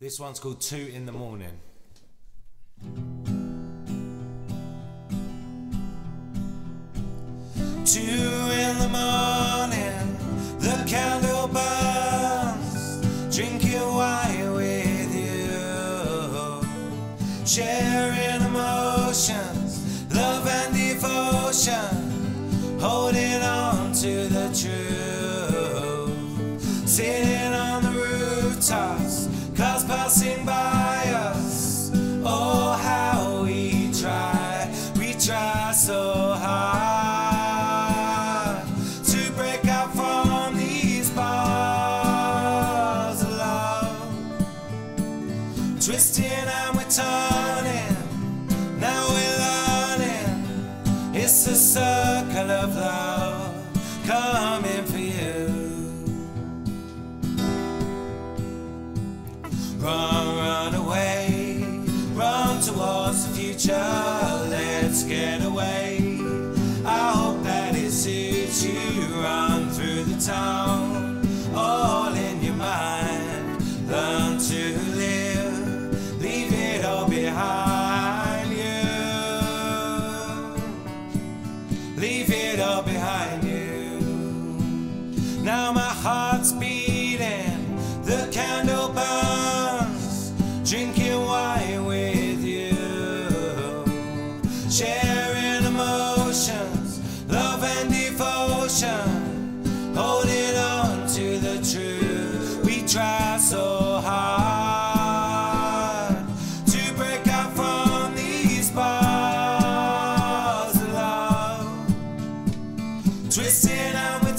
This one's called Two in the Morning. Two in the morning, the candle burns, drinking wine with you, sharing emotions, love and devotion, holding on to the truth, so hard to break out from these bars of love. Twisting and we're turning, now we're learning. It's a circle of love coming for you. Run, future. Let's get away. Emotions, love and devotion, holding on to the truth. We try so hard to break out from these bars of love. Twisting and we're